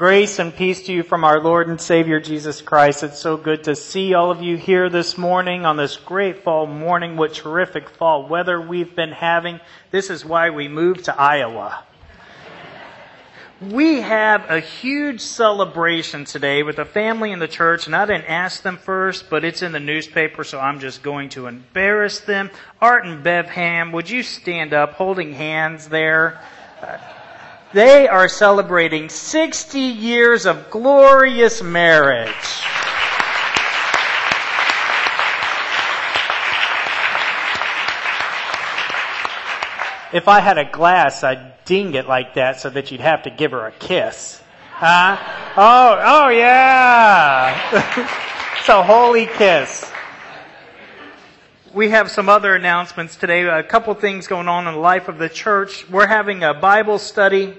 Grace and peace to you from our Lord and Savior Jesus Christ. It's so good to see all of you here this morning on this great fall morning. What terrific fall weather we've been having. This is why we moved to Iowa. We have a huge celebration today with the family in the church, and I didn't ask them first, but it's in the newspaper, so I'm just going to embarrass them. Art and Bev Ham, would you stand up holding hands there? They are celebrating 60 years of glorious marriage. If I had a glass, I'd ding it like that so that you'd have to give her a kiss. Huh? Oh, oh yeah. it's a holy kiss we have some other announcements today. A couple things going on in the life of the church. We're having a Bible study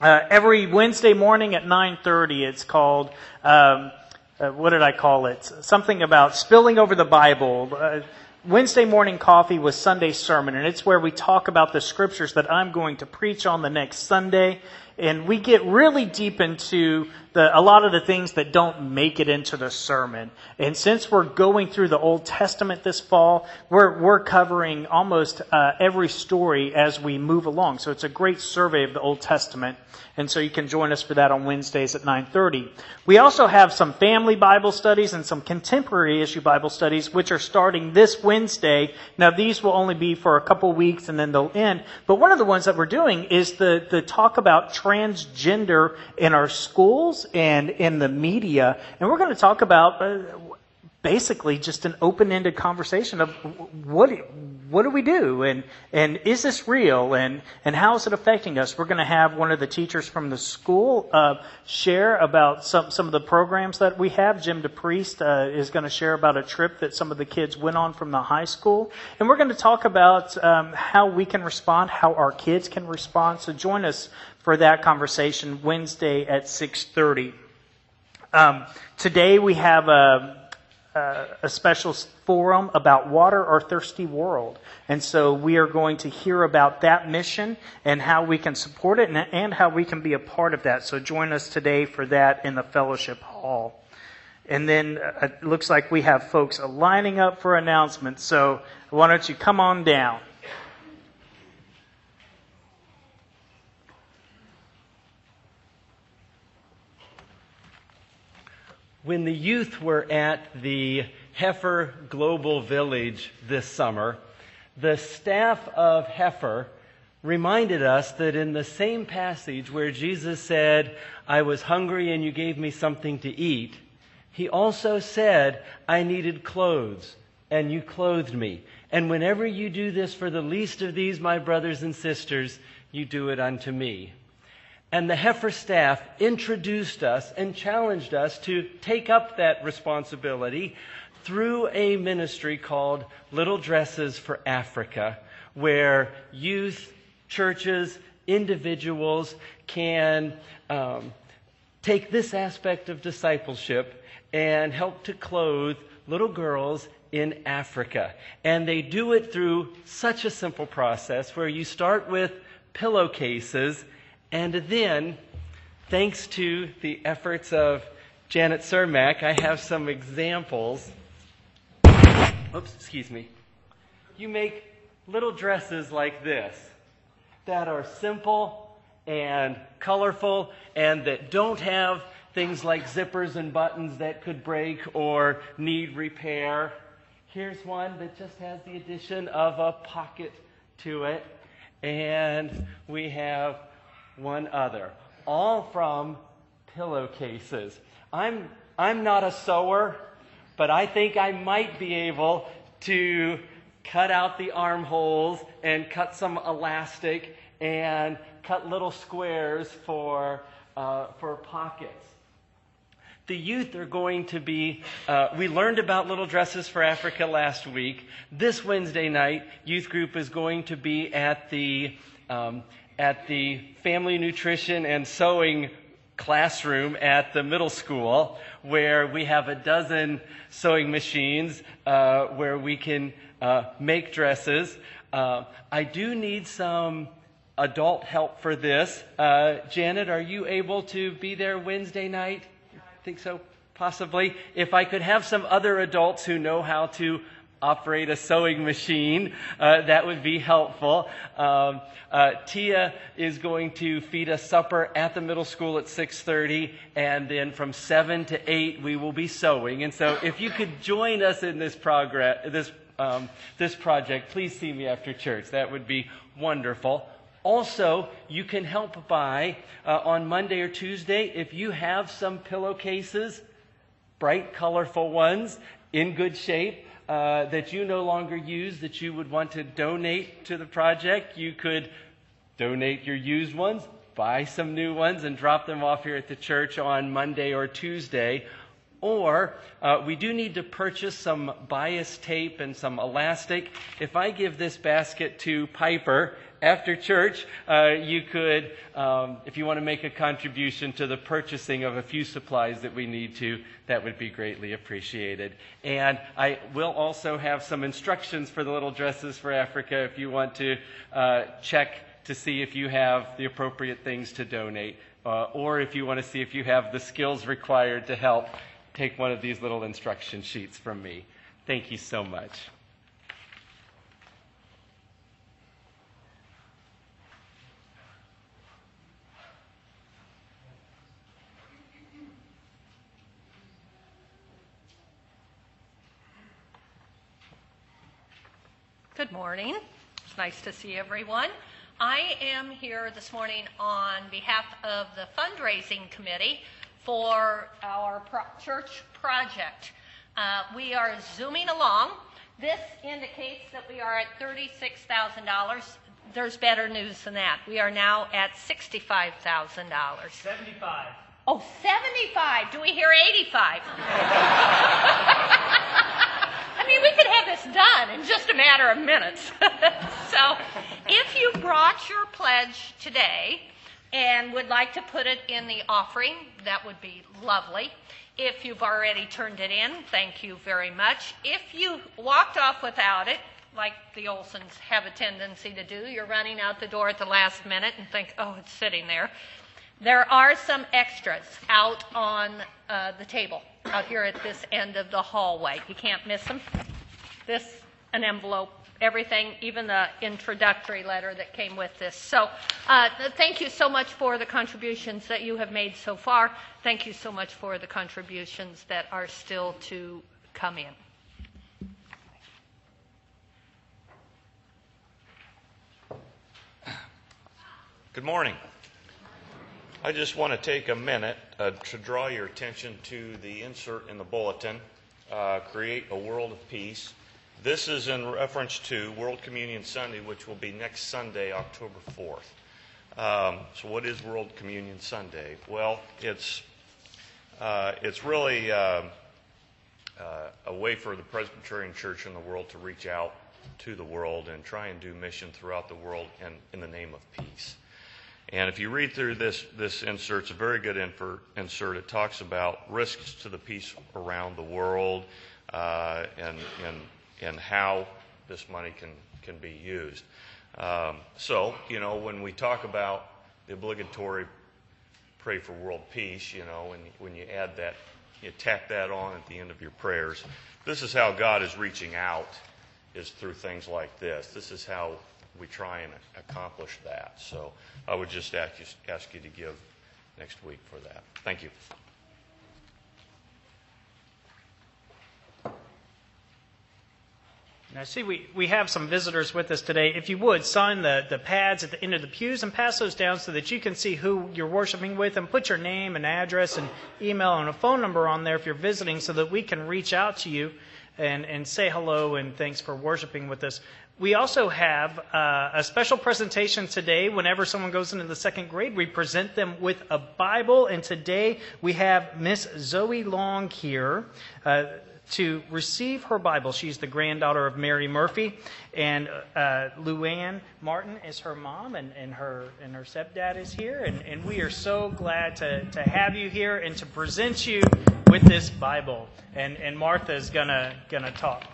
uh, every Wednesday morning at 9:30. It's called um, uh, what did I call it? Something about spilling over the Bible. Uh, Wednesday morning coffee with Sunday sermon, and it's where we talk about the scriptures that I'm going to preach on the next Sunday. And we get really deep into the, a lot of the things that don't make it into the sermon. And since we're going through the Old Testament this fall, we're, we're covering almost uh, every story as we move along. So it's a great survey of the Old Testament. And so you can join us for that on Wednesdays at 9:30. We also have some family Bible studies and some contemporary issue Bible studies which are starting this Wednesday. Now these will only be for a couple weeks and then they'll end. But one of the ones that we're doing is the the talk about transgender in our schools and in the media. And we're going to talk about uh, basically just an open-ended conversation of what what do we do? And and is this real? And and how is it affecting us? We're going to have one of the teachers from the school uh, share about some some of the programs that we have. Jim depriest uh, is going to share about a trip that some of the kids went on from the high school. And we're going to talk about um, how we can respond how our kids can respond. So join us for that conversation Wednesday at 6:30. Um, today we have a, a, a, special forum about water our thirsty world, and so we are going to hear about that mission and how we can support it and, and how we can be a part of that. So join us today for that in the fellowship hall. And then uh, it looks like we have folks lining up for announcements. So why don't you come on down? When the youth were at the Heifer Global Village this summer, the staff of Heifer reminded us that in the same passage where Jesus said, I was hungry and you gave me something to eat, he also said, I needed clothes and you clothed me. And whenever you do this for the least of these, my brothers and sisters, you do it unto me. And the Heifer staff introduced us and challenged us to take up that responsibility through a ministry called Little Dresses for Africa, where youth, churches, individuals can um, take this aspect of discipleship and help to clothe little girls in Africa. And they do it through such a simple process where you start with pillowcases and then, thanks to the efforts of Janet Cermak, I have some examples. Oops, excuse me. You make little dresses like this that are simple and colorful and that don't have things like zippers and buttons that could break or need repair. Here's one that just has the addition of a pocket to it. And we have one other, all from pillowcases. I'm, I'm not a sewer, but I think I might be able to cut out the armholes and cut some elastic and cut little squares for, uh, for pockets. The youth are going to be, uh, we learned about Little Dresses for Africa last week. This Wednesday night, youth group is going to be at the um, at the family nutrition and sewing classroom at the middle school where we have a dozen sewing machines uh, where we can uh, make dresses. Uh, I do need some adult help for this. Uh, Janet, are you able to be there Wednesday night? I think so? Possibly. If I could have some other adults who know how to operate a sewing machine, uh, that would be helpful. Um, uh, Tia is going to feed us supper at the middle school at 6:30, and then from 7 to 8 we will be sewing. And so, if you could join us in this progress, this um, this project, please see me after church. That would be wonderful. Also, you can help by uh, on Monday or Tuesday if you have some pillowcases, bright, colorful ones in good shape uh, that you no longer use that you would want to donate to the project, you could donate your used ones, buy some new ones, and drop them off here at the church on Monday or Tuesday. Or uh, we do need to purchase some bias tape and some elastic. If I give this basket to Piper after church, uh, you could, um, if you want to make a contribution to the purchasing of a few supplies that we need to, that would be greatly appreciated. And I will also have some instructions for the little dresses for Africa if you want to uh, check to see if you have the appropriate things to donate. Uh, or if you want to see if you have the skills required to help, take one of these little instruction sheets from me. Thank you so much. Good morning. It's nice to see everyone. I am here this morning on behalf of the fundraising committee for our pro- church project. Uh, we are zooming along. This indicates that we are at $36,000. There's better news than that. We are now at $65,000. 75. Oh, 75. Do we hear 85? I mean, we could have this done in just a matter of minutes. so, if you brought your pledge today and would like to put it in the offering, that would be lovely. If you've already turned it in, thank you very much. If you walked off without it, like the Olsons have a tendency to do, you're running out the door at the last minute and think, oh, it's sitting there. There are some extras out on uh, the table out here at this end of the hallway. You can't miss them. This, an envelope, everything, even the introductory letter that came with this. So, uh, thank you so much for the contributions that you have made so far. Thank you so much for the contributions that are still to come in. Good morning. I just want to take a minute uh, to draw your attention to the insert in the bulletin, uh, Create a World of Peace. This is in reference to World Communion Sunday, which will be next Sunday, October 4th. Um, so, what is World Communion Sunday? Well, it's, uh, it's really uh, uh, a way for the Presbyterian Church in the world to reach out to the world and try and do mission throughout the world in, in the name of peace. And if you read through this, this insert, it's a very good infer, insert. It talks about risks to the peace around the world uh, and, and, and how this money can, can be used. Um, so, you know, when we talk about the obligatory pray for world peace, you know, and when you add that, you tack that on at the end of your prayers. This is how God is reaching out, is through things like this. This is how we try and accomplish that. So I would just ask you, ask you to give next week for that. Thank you. Now, see, we, we have some visitors with us today. If you would, sign the, the pads at the end of the pews and pass those down so that you can see who you're worshiping with and put your name and address and email and a phone number on there if you're visiting so that we can reach out to you and, and say hello and thanks for worshiping with us. We also have uh, a special presentation today. Whenever someone goes into the second grade, we present them with a Bible. And today we have Miss Zoe Long here. Uh, to receive her Bible. She's the granddaughter of Mary Murphy, and uh, Luann Martin is her mom, and, and her and her stepdad is here, and, and we are so glad to, to have you here and to present you with this Bible. And and Martha is gonna gonna talk.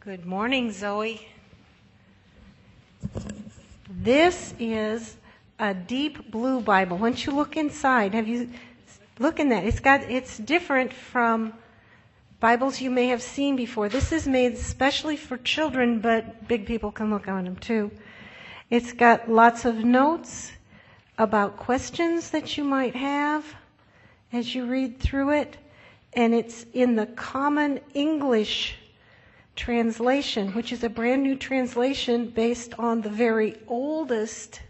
Good morning, Zoe. This is a deep blue Bible. Once you look inside, have you look in that? It's got it's different from Bibles you may have seen before. This is made especially for children, but big people can look on them too. It's got lots of notes about questions that you might have as you read through it, and it's in the Common English translation, which is a brand new translation based on the very oldest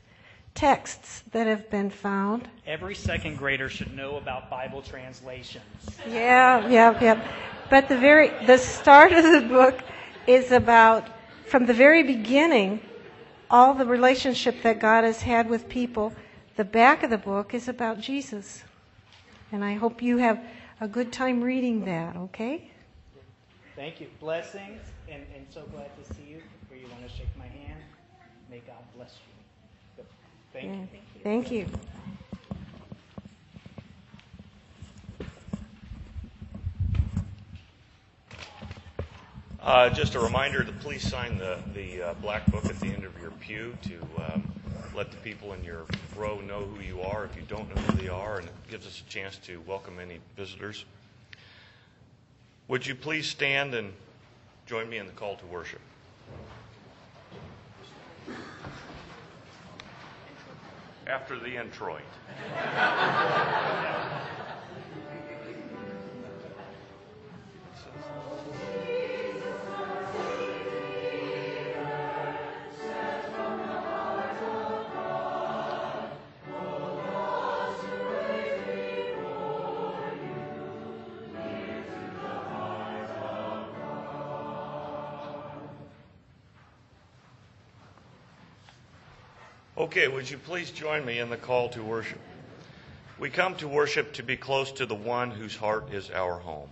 texts that have been found. Every second grader should know about Bible translations. Yeah, yeah, yeah. But the very the start of the book is about from the very beginning all the relationship that God has had with people. The back of the book is about Jesus. And I hope you have a good time reading that, okay? Thank you. Blessings, and, and so glad to see you. Where you want to shake my hand, may God bless you. Thank Yeah. you. Thank you. Uh, just a reminder to please sign the, the uh, black book at the end of your pew to um, let the people in your row know who you are if you don't know who they are, and it gives us a chance to welcome any visitors. Would you please stand and join me in the call to worship? After the introit. Okay, would you please join me in the call to worship? We come to worship to be close to the one whose heart is our home.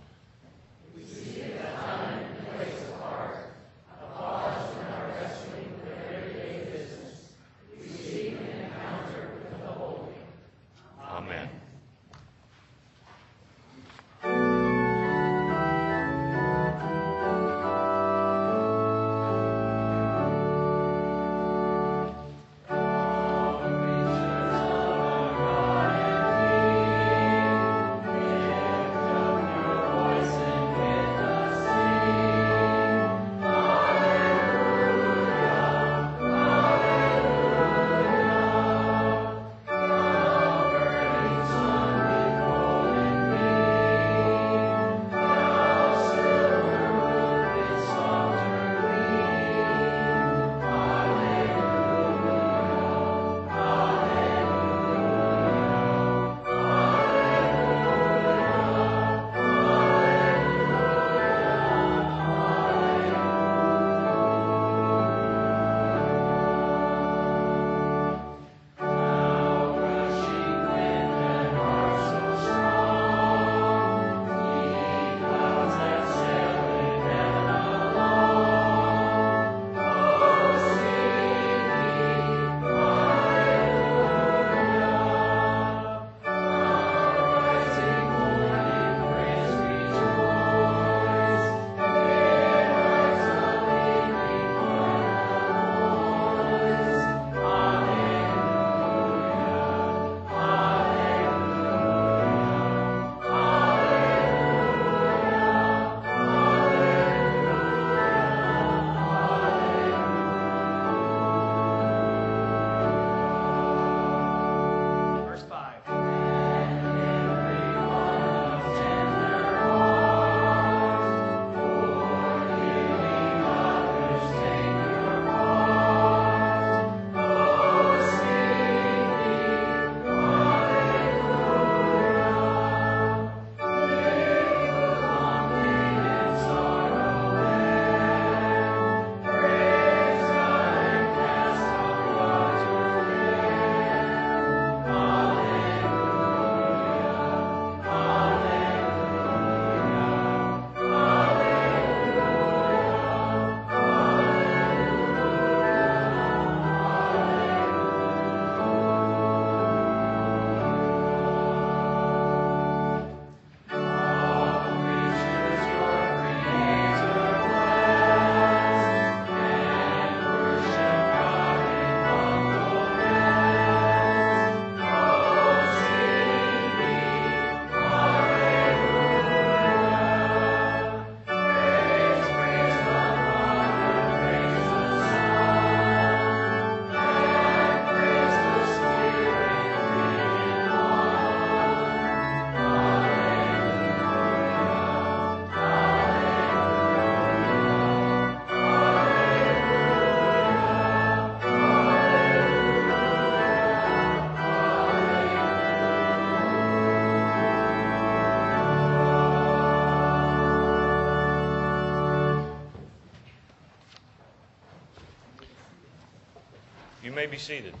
Be seated.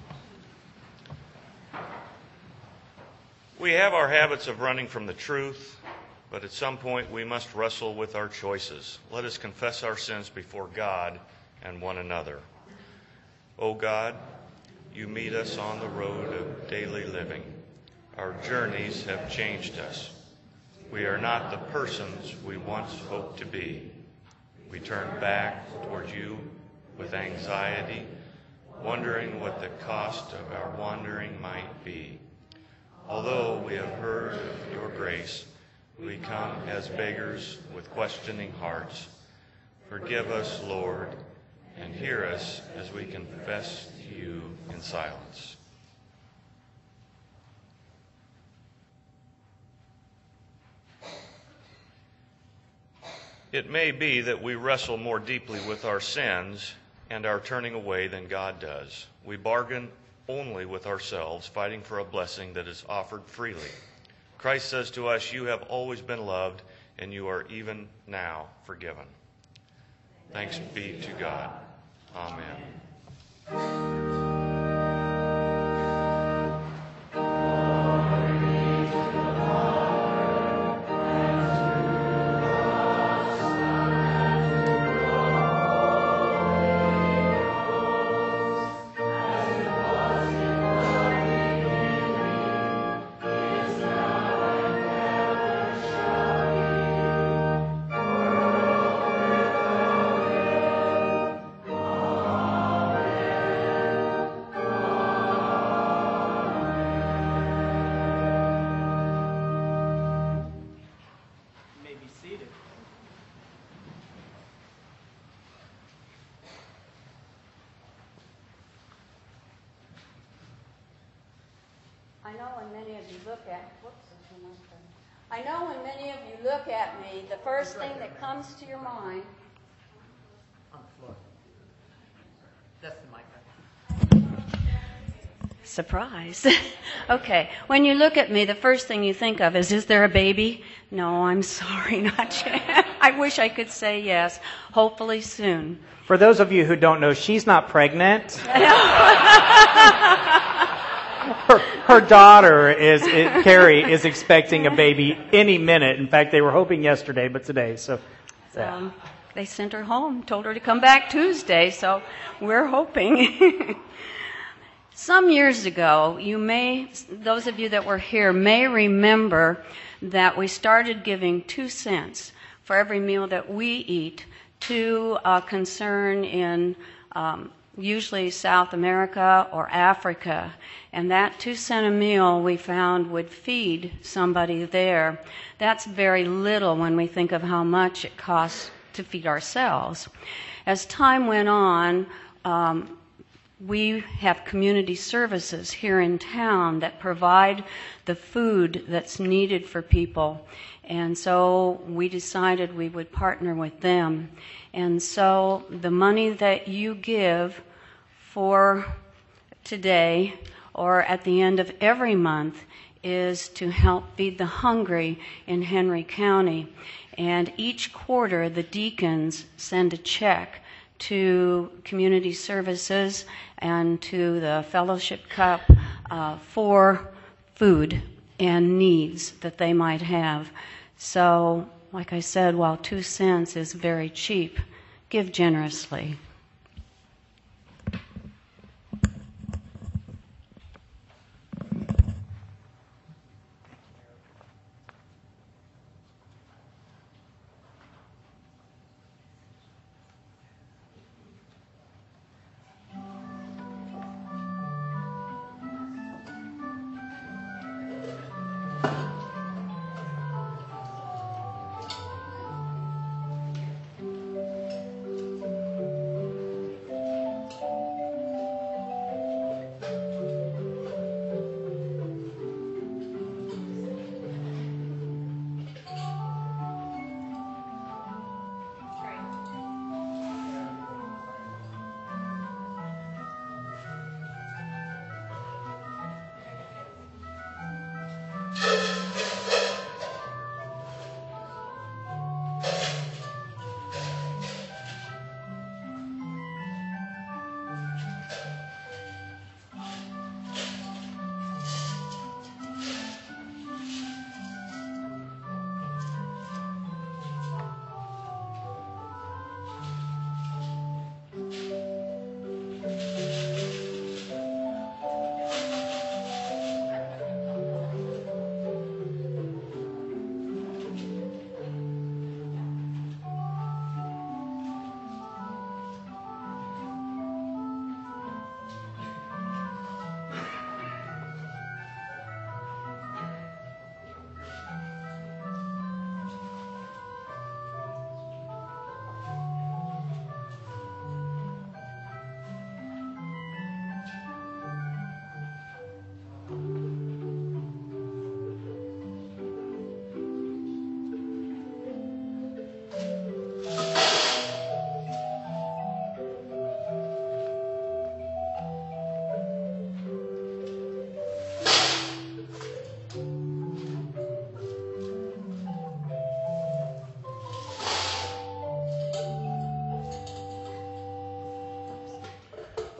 We have our habits of running from the truth, but at some point we must wrestle with our choices. Let us confess our sins before God and one another. O oh God, you meet us on the road of daily living. Our journeys have changed us. We are not the persons we once hoped to be. We turn back toward you with anxiety, wondering what the cost of our wandering might be. Although we have heard of your grace, we come as beggars with questioning hearts. Forgive us, Lord, and hear us as we confess to you in silence. It may be that we wrestle more deeply with our sins and our turning away than God does. We bargain only with ourselves, fighting for a blessing that is offered freely. Christ says to us, You have always been loved, and you are even now forgiven. Thanks be to God. Amen. Surprise. okay, when you look at me, the first thing you think of is, is there a baby? No, I'm sorry, not yet. I wish I could say yes. Hopefully soon. For those of you who don't know, she's not pregnant. her, her daughter is, is Carrie is expecting a baby any minute. In fact, they were hoping yesterday, but today. So, yeah. Um, they sent her home, told her to come back Tuesday, so we're hoping. Some years ago, you may, those of you that were here may remember that we started giving two cents for every meal that we eat to a concern in um, usually South America or Africa. And that two cent a meal we found would feed somebody there. That's very little when we think of how much it costs to feed ourselves. As time went on, um, we have community services here in town that provide the food that's needed for people. And so we decided we would partner with them. And so the money that you give for today or at the end of every month is to help feed the hungry in Henry County. And each quarter, the deacons send a check to community services and to the fellowship cup uh, for food and needs that they might have. So, like I said, while two cents is very cheap, give generously.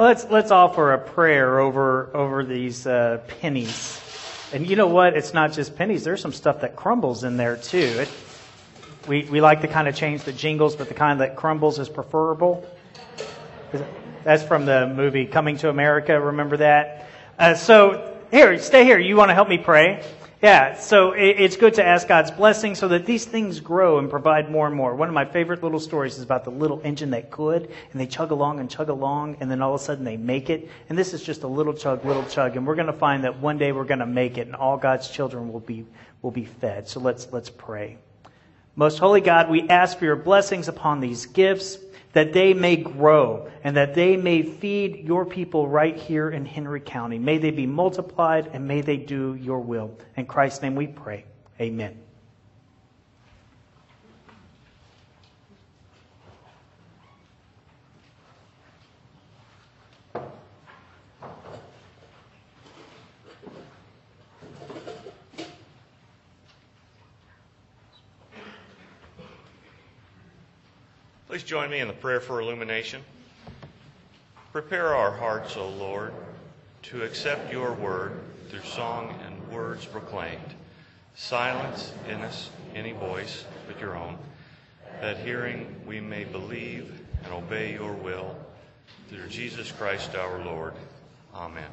Let's let's offer a prayer over over these uh, pennies. And you know what? It's not just pennies. There's some stuff that crumbles in there too. It, we we like the kind of change that jingles, but the kind that crumbles is preferable. That's from the movie Coming to America. Remember that? Uh, so here, stay here. You want to help me pray? Yeah, so it's good to ask God's blessing so that these things grow and provide more and more. One of my favorite little stories is about the little engine that could, and they chug along and chug along, and then all of a sudden they make it. And this is just a little chug, little chug, and we're going to find that one day we're going to make it, and all God's children will be will be fed. So let's let's pray. Most holy God, we ask for your blessings upon these gifts that they may grow and that they may feed your people right here in Henry County. May they be multiplied and may they do your will. In Christ's name we pray. Amen. Please join me in the prayer for illumination. Prepare our hearts, O Lord, to accept your word through song and words proclaimed. Silence in us any voice but your own, that hearing we may believe and obey your will. Through Jesus Christ our Lord. Amen.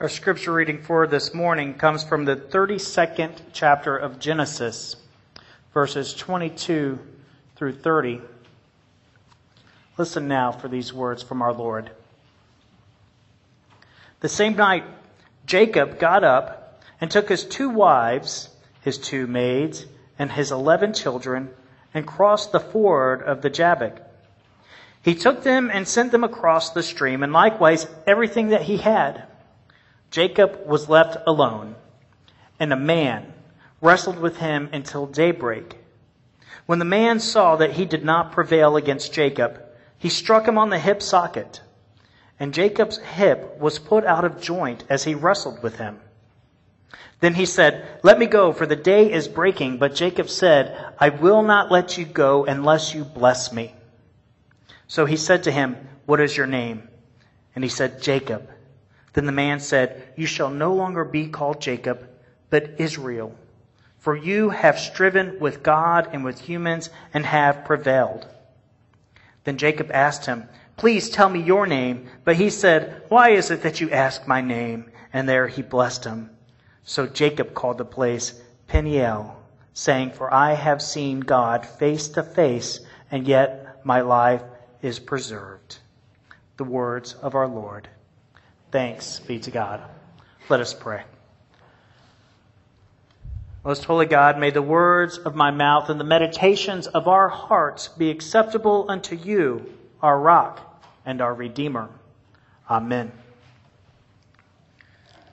Our scripture reading for this morning comes from the 32nd chapter of Genesis, verses 22 through 30. Listen now for these words from our Lord. The same night, Jacob got up and took his two wives, his two maids, and his eleven children, and crossed the ford of the Jabbok. He took them and sent them across the stream, and likewise everything that he had. Jacob was left alone, and a man wrestled with him until daybreak. When the man saw that he did not prevail against Jacob, he struck him on the hip socket, and Jacob's hip was put out of joint as he wrestled with him. Then he said, Let me go, for the day is breaking. But Jacob said, I will not let you go unless you bless me. So he said to him, What is your name? And he said, Jacob. Then the man said, You shall no longer be called Jacob, but Israel. For you have striven with God and with humans and have prevailed. Then Jacob asked him, Please tell me your name. But he said, Why is it that you ask my name? And there he blessed him. So Jacob called the place Peniel, saying, For I have seen God face to face, and yet my life is preserved. The words of our Lord. Thanks be to God. Let us pray. Most holy God, may the words of my mouth and the meditations of our hearts be acceptable unto you, our rock and our redeemer. Amen.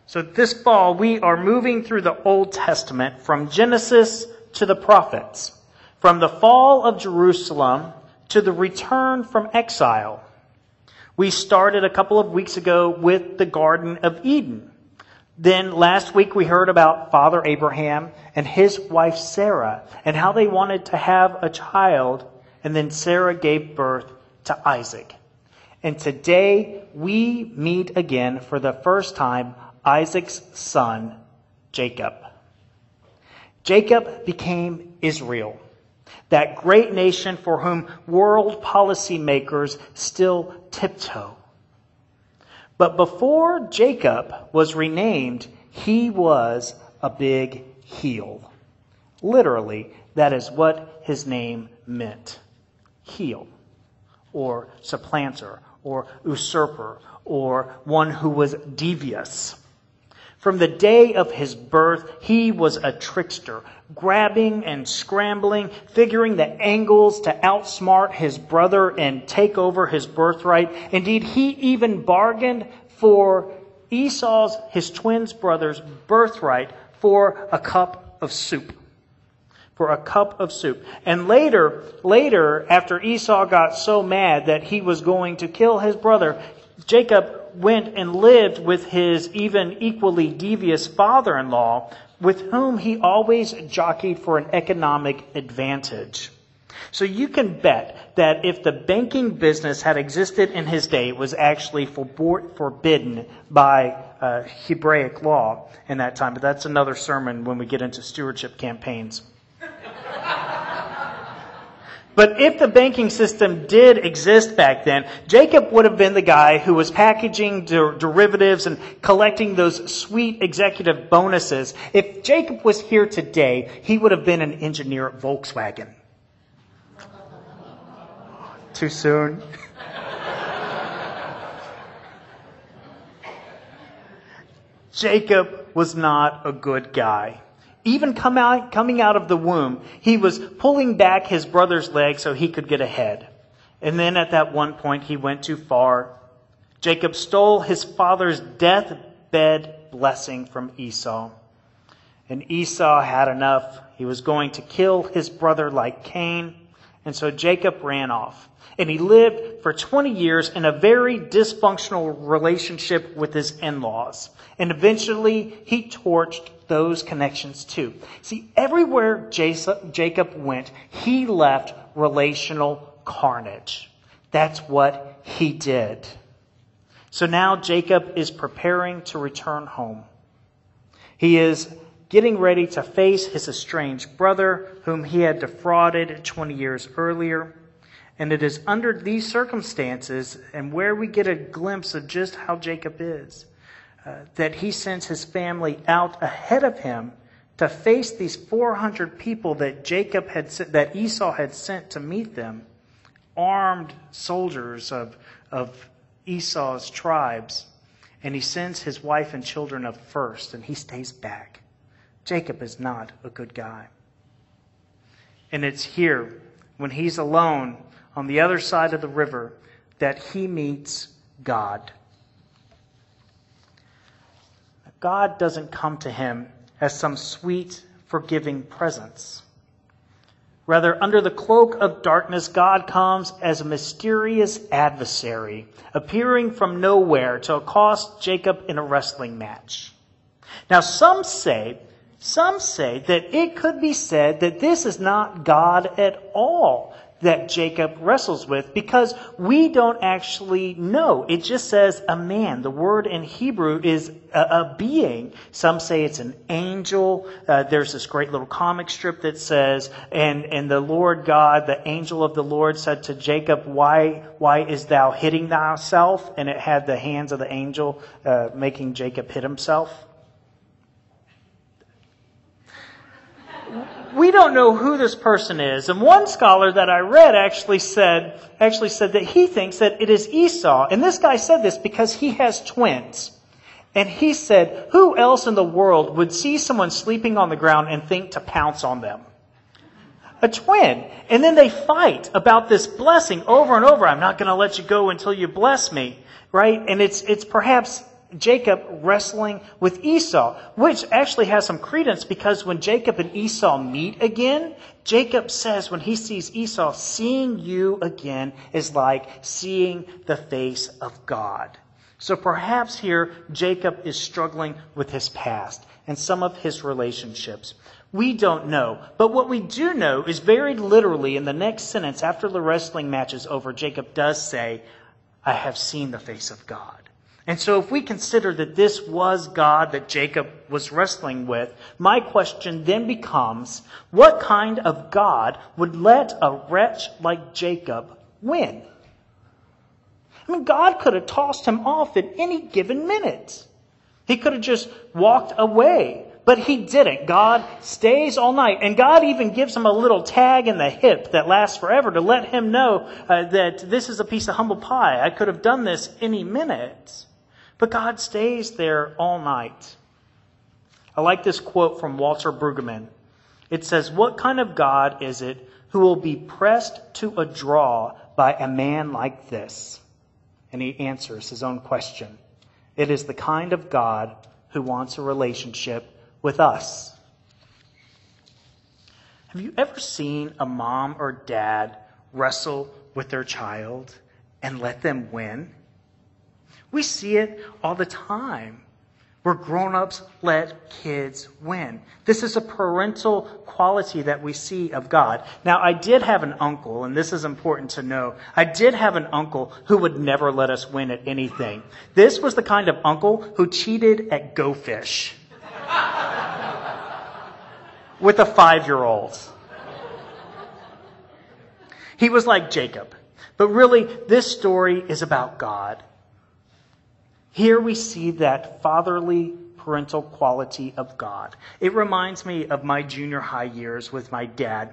So this fall, we are moving through the Old Testament from Genesis to the prophets, from the fall of Jerusalem to the return from exile. We started a couple of weeks ago with the Garden of Eden. Then last week we heard about Father Abraham and his wife Sarah and how they wanted to have a child, and then Sarah gave birth to Isaac. And today we meet again for the first time Isaac's son, Jacob. Jacob became Israel, that great nation for whom world policymakers still tiptoe. But before Jacob was renamed, he was a big heel. Literally, that is what his name meant. Heel, or supplanter, or usurper, or one who was devious. From the day of his birth, he was a trickster, grabbing and scrambling, figuring the angles to outsmart his brother and take over his birthright. Indeed, he even bargained for Esau's, his twin brother's birthright for a cup of soup. For a cup of soup. And later, later, after Esau got so mad that he was going to kill his brother, Jacob went and lived with his even equally devious father in law, with whom he always jockeyed for an economic advantage. So you can bet that if the banking business had existed in his day, it was actually forbidden by uh, Hebraic law in that time. But that's another sermon when we get into stewardship campaigns. But if the banking system did exist back then, Jacob would have been the guy who was packaging der- derivatives and collecting those sweet executive bonuses. If Jacob was here today, he would have been an engineer at Volkswagen. Too soon? Jacob was not a good guy. Even come out, coming out of the womb, he was pulling back his brother's leg so he could get ahead. And then at that one point, he went too far. Jacob stole his father's deathbed blessing from Esau. And Esau had enough. He was going to kill his brother like Cain. And so Jacob ran off. And he lived for 20 years in a very dysfunctional relationship with his in-laws. And eventually he torched those connections too. See, everywhere Jacob went, he left relational carnage. That's what he did. So now Jacob is preparing to return home. He is getting ready to face his estranged brother, whom he had defrauded 20 years earlier. And it is under these circumstances and where we get a glimpse of just how Jacob is uh, that he sends his family out ahead of him to face these 400 people that Jacob had that Esau had sent to meet them, armed soldiers of, of Esau's tribes. And he sends his wife and children up first, and he stays back. Jacob is not a good guy. And it's here, when he's alone on the other side of the river, that he meets God. God doesn't come to him as some sweet, forgiving presence. Rather, under the cloak of darkness, God comes as a mysterious adversary, appearing from nowhere to accost Jacob in a wrestling match. Now, some say, some say that it could be said that this is not God at all, that Jacob wrestles with because we don't actually know. It just says a man. The word in Hebrew is a, a being. Some say it's an angel. Uh, there's this great little comic strip that says, and, and the Lord God, the angel of the Lord said to Jacob, why, why is thou hitting thyself? And it had the hands of the angel uh, making Jacob hit himself. We don't know who this person is. And one scholar that I read actually said, actually said that he thinks that it is Esau. And this guy said this because he has twins. And he said, who else in the world would see someone sleeping on the ground and think to pounce on them? A twin. And then they fight about this blessing over and over. I'm not going to let you go until you bless me. Right? And it's, it's perhaps Jacob wrestling with Esau, which actually has some credence because when Jacob and Esau meet again, Jacob says when he sees Esau, seeing you again is like seeing the face of God. So perhaps here Jacob is struggling with his past and some of his relationships. We don't know. But what we do know is very literally in the next sentence after the wrestling match is over, Jacob does say, I have seen the face of God. And so, if we consider that this was God that Jacob was wrestling with, my question then becomes what kind of God would let a wretch like Jacob win? I mean, God could have tossed him off at any given minute. He could have just walked away, but he didn't. God stays all night, and God even gives him a little tag in the hip that lasts forever to let him know uh, that this is a piece of humble pie. I could have done this any minute. But God stays there all night. I like this quote from Walter Brueggemann. It says, What kind of God is it who will be pressed to a draw by a man like this? And he answers his own question. It is the kind of God who wants a relationship with us. Have you ever seen a mom or dad wrestle with their child and let them win? We see it all the time where grown-ups let kids win. This is a parental quality that we see of God. Now, I did have an uncle, and this is important to know. I did have an uncle who would never let us win at anything. This was the kind of uncle who cheated at Go Fish with a five-year-old. He was like Jacob. But really, this story is about God. Here we see that fatherly parental quality of God. It reminds me of my junior high years with my dad.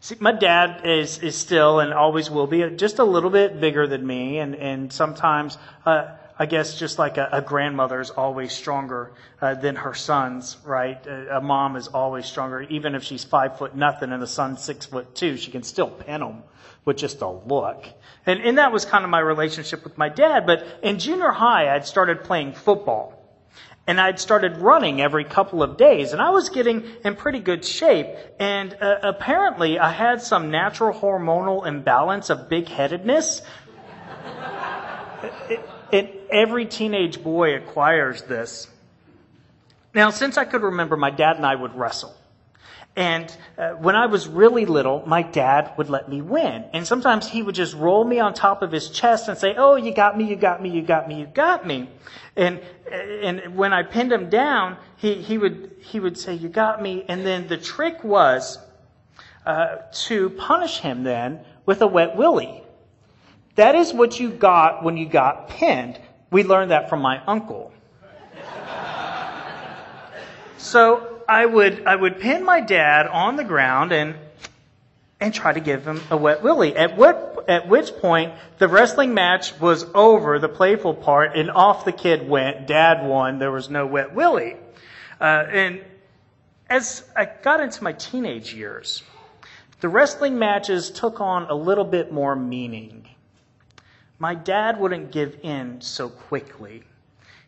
See, my dad is, is still and always will be just a little bit bigger than me, and, and sometimes, uh, I guess, just like a, a grandmother is always stronger uh, than her sons, right? A, a, mom is always stronger, even if she's five foot nothing and the son's six foot two, she can still pin them with just a look. And, and that was kind of my relationship with my dad. But in junior high, I'd started playing football. And I'd started running every couple of days. And I was getting in pretty good shape. And uh, apparently, I had some natural hormonal imbalance of big headedness. every teenage boy acquires this. Now, since I could remember, my dad and I would wrestle. And uh, when I was really little, my dad would let me win. And sometimes he would just roll me on top of his chest and say, Oh, you got me, you got me, you got me, you got me. And, and when I pinned him down, he, he, would, he would say, You got me. And then the trick was uh, to punish him then with a wet willy. That is what you got when you got pinned. We learned that from my uncle. So I would, I would pin my dad on the ground and, and try to give him a wet willy. At what, at which point the wrestling match was over, the playful part, and off the kid went. Dad won. There was no wet willy. Uh, and as I got into my teenage years, the wrestling matches took on a little bit more meaning. My dad wouldn't give in so quickly.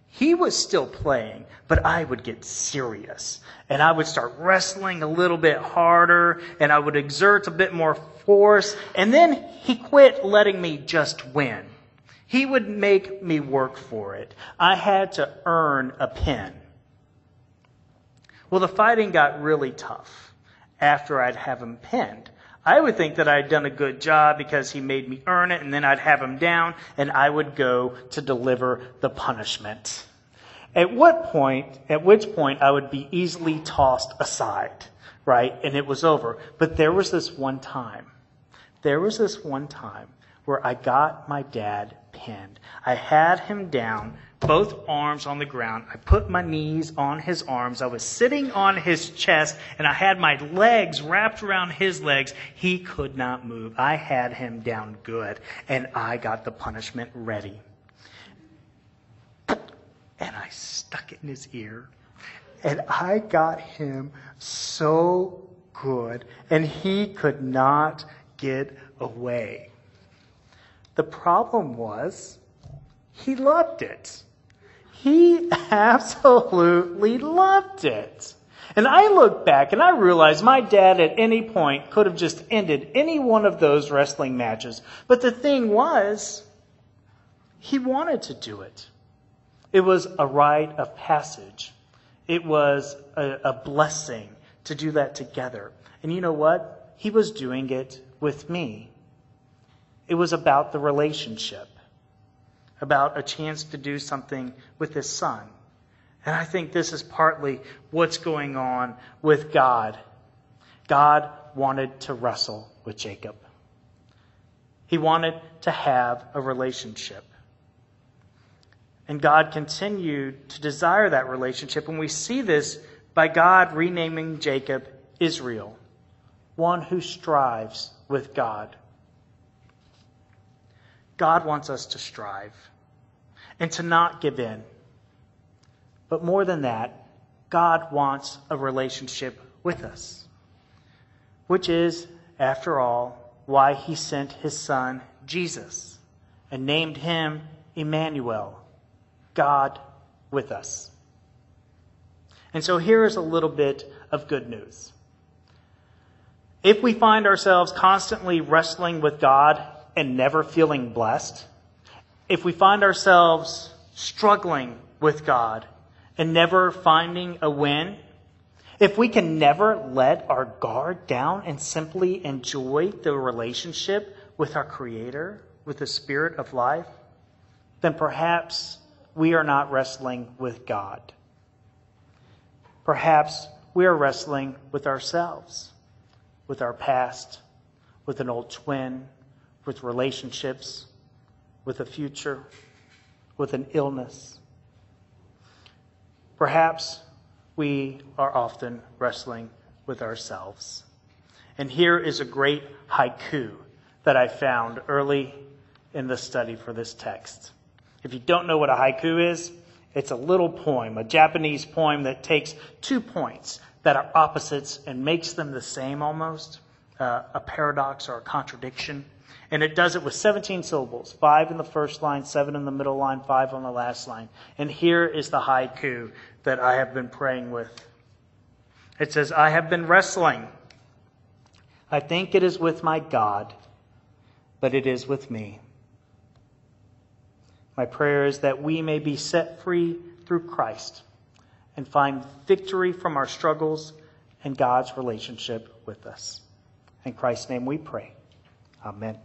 He was still playing, but I would get serious. And I would start wrestling a little bit harder, and I would exert a bit more force. And then he quit letting me just win. He would make me work for it. I had to earn a pin. Well, the fighting got really tough after I'd have him pinned. I would think that I'd done a good job because he made me earn it, and then I'd have him down, and I would go to deliver the punishment. At what point, at which point I would be easily tossed aside, right? And it was over. But there was this one time. There was this one time where I got my dad pinned. I had him down, both arms on the ground. I put my knees on his arms. I was sitting on his chest, and I had my legs wrapped around his legs. He could not move. I had him down good, and I got the punishment ready. And I stuck it in his ear, and I got him so good, and he could not get away. The problem was, he loved it. He absolutely loved it. And I look back and I realize my dad at any point could have just ended any one of those wrestling matches. But the thing was, he wanted to do it. It was a rite of passage. It was a, a blessing to do that together. And you know what? He was doing it with me. It was about the relationship, about a chance to do something with his son. And I think this is partly what's going on with God. God wanted to wrestle with Jacob. He wanted to have a relationship. And God continued to desire that relationship. And we see this by God renaming Jacob Israel, one who strives with God. God wants us to strive and to not give in. But more than that, God wants a relationship with us, which is, after all, why he sent his son Jesus and named him Emmanuel, God with us. And so here is a little bit of good news. If we find ourselves constantly wrestling with God and never feeling blessed, if we find ourselves struggling with God and never finding a win, if we can never let our guard down and simply enjoy the relationship with our Creator, with the Spirit of life, then perhaps we are not wrestling with God. Perhaps we are wrestling with ourselves, with our past, with an old twin, with relationships, with a future, with an illness. Perhaps we are often wrestling with ourselves. And here is a great haiku that I found early in the study for this text. If you don't know what a haiku is, it's a little poem, a Japanese poem that takes two points that are opposites and makes them the same almost, uh, a paradox or a contradiction. And it does it with 17 syllables five in the first line, seven in the middle line, five on the last line. And here is the haiku that I have been praying with. It says, I have been wrestling. I think it is with my God, but it is with me. My prayer is that we may be set free through Christ and find victory from our struggles and God's relationship with us. In Christ's name we pray. Amen.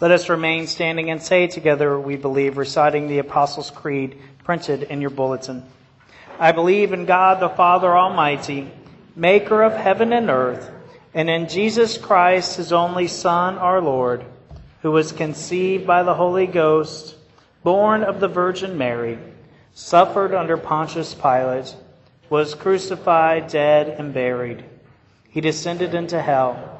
Let us remain standing and say together, we believe, reciting the Apostles' Creed printed in your bulletin. I believe in God the Father Almighty, maker of heaven and earth, and in Jesus Christ, his only Son, our Lord, who was conceived by the Holy Ghost, born of the Virgin Mary, suffered under Pontius Pilate, was crucified, dead, and buried. He descended into hell.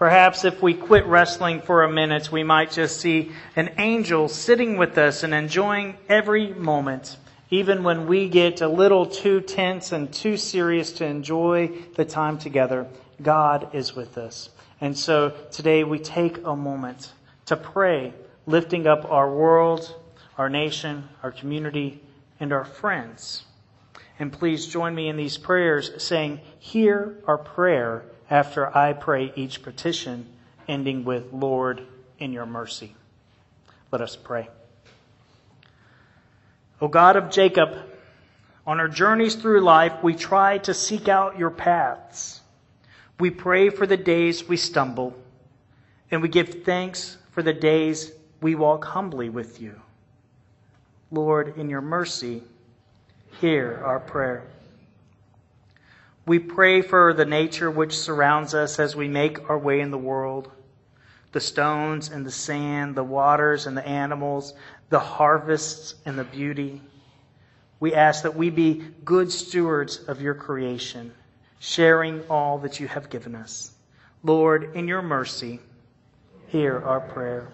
Perhaps if we quit wrestling for a minute, we might just see an angel sitting with us and enjoying every moment, even when we get a little too tense and too serious to enjoy the time together. God is with us. And so today we take a moment to pray, lifting up our world, our nation, our community, and our friends. And please join me in these prayers saying, Hear our prayer after I pray each petition, ending with, Lord, in your mercy. Let us pray. O God of Jacob, on our journeys through life, we try to seek out your paths. We pray for the days we stumble, and we give thanks for the days we walk humbly with you. Lord, in your mercy, hear our prayer. We pray for the nature which surrounds us as we make our way in the world the stones and the sand, the waters and the animals, the harvests and the beauty. We ask that we be good stewards of your creation, sharing all that you have given us. Lord, in your mercy, hear our prayer.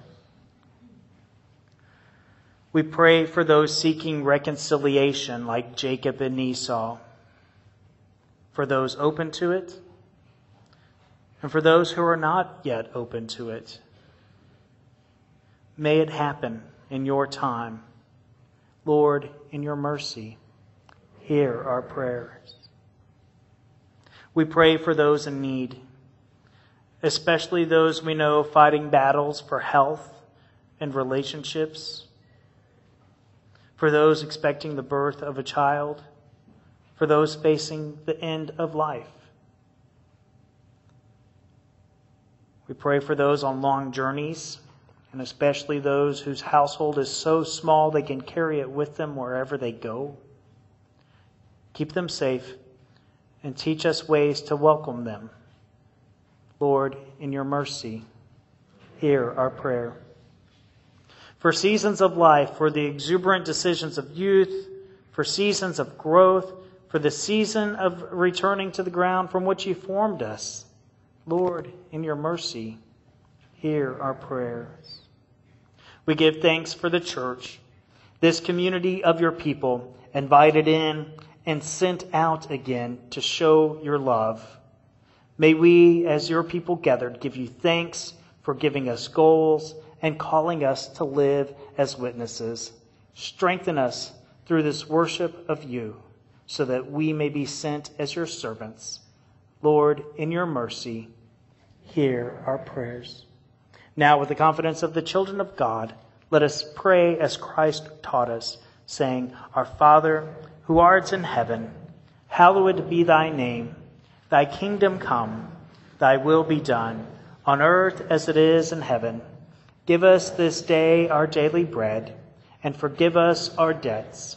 We pray for those seeking reconciliation, like Jacob and Esau for those open to it and for those who are not yet open to it. May it happen in your time. Lord, in your mercy, hear our prayers. We pray for those in need, especially those we know fighting battles for health and relationships, for those expecting the birth of a child for those facing the end of life. We pray for those on long journeys, and especially those whose household is so small they can carry it with them wherever they go. Keep them safe and teach us ways to welcome them. Lord, in your mercy, hear our prayer. For seasons of life, for the exuberant decisions of youth, for seasons of growth, for the season of returning to the ground from which you formed us. Lord, in your mercy, hear our prayers. We give thanks for the church, this community of your people, invited in and sent out again to show your love. May we, as your people gathered, give you thanks for giving us goals and calling us to live as witnesses. Strengthen us through this worship of you so that we may be sent as your servants. Lord, in your mercy, hear our prayers. Now, with the confidence of the children of God, let us pray as Christ taught us, saying, Our Father, who art in heaven, hallowed be thy name. Thy kingdom come, thy will be done, on earth as it is in heaven. Give us this day our daily bread, and forgive us our debts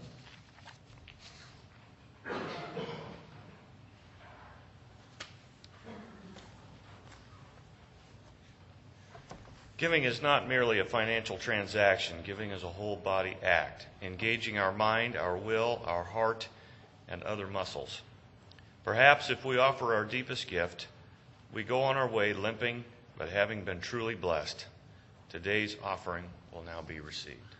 Giving is not merely a financial transaction. Giving is a whole body act, engaging our mind, our will, our heart, and other muscles. Perhaps if we offer our deepest gift, We go on our way limping, but having been truly blessed. Today's offering will now be received.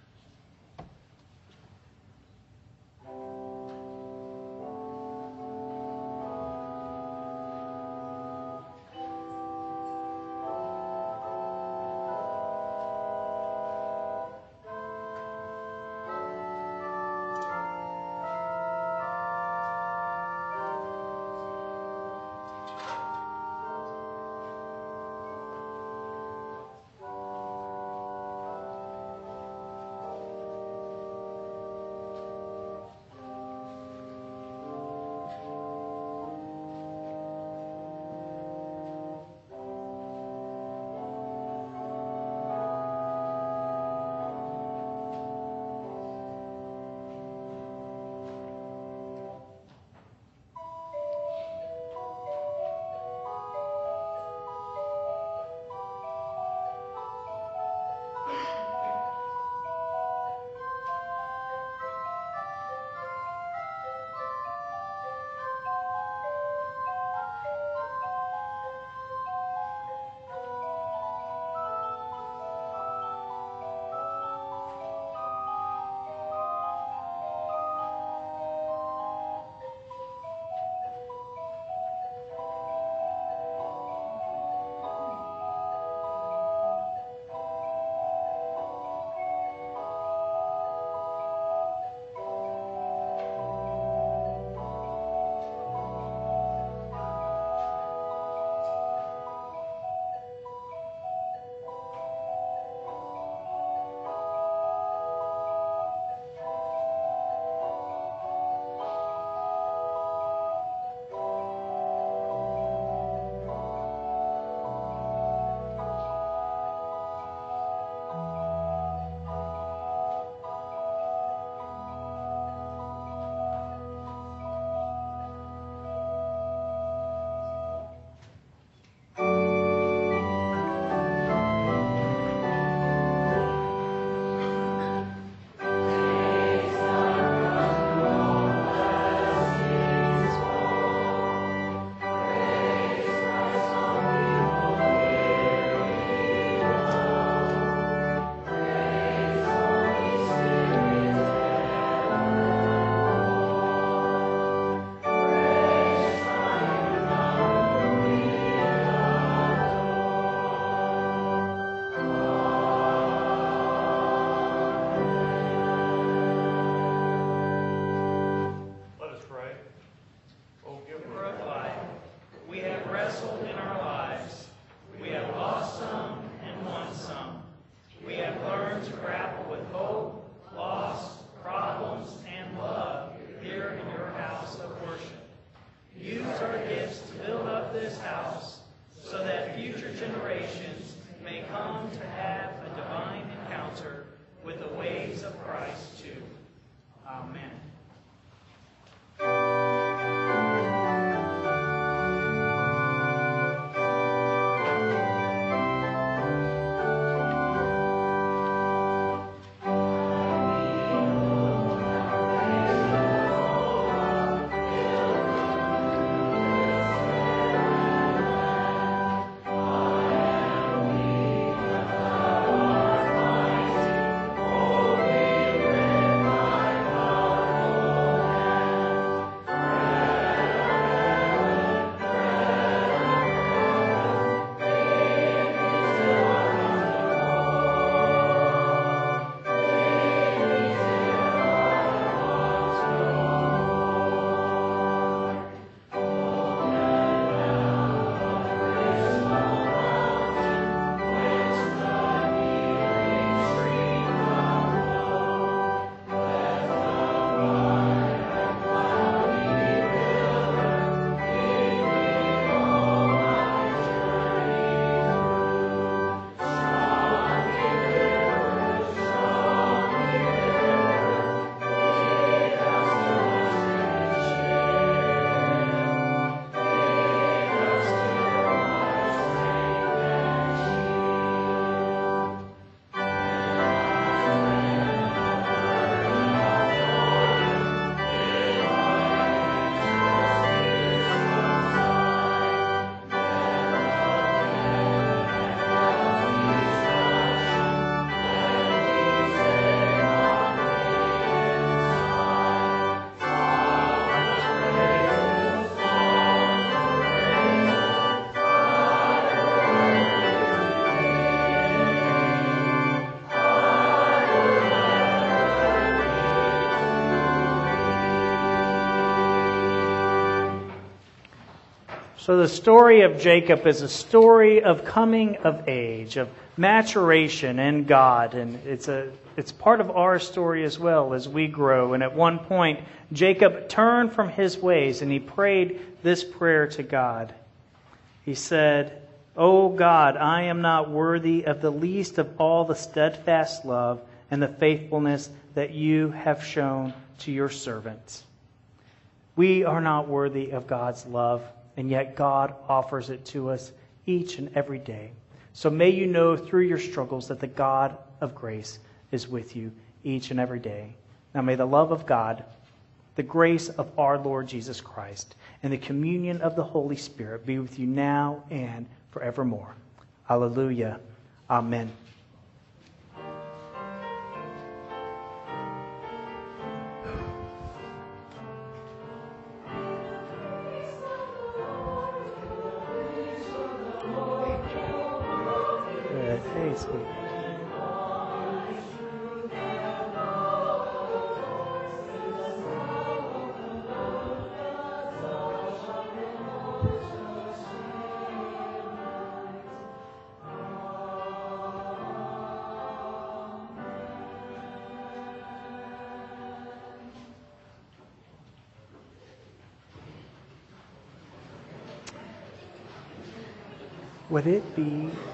So, the story of Jacob is a story of coming of age, of maturation in God. And it's, a, it's part of our story as well as we grow. And at one point, Jacob turned from his ways and he prayed this prayer to God. He said, O God, I am not worthy of the least of all the steadfast love and the faithfulness that you have shown to your servants. We are not worthy of God's love and yet God offers it to us each and every day. So may you know through your struggles that the God of grace is with you each and every day. Now may the love of God, the grace of our Lord Jesus Christ, and the communion of the Holy Spirit be with you now and forevermore. Hallelujah. Amen. Would it be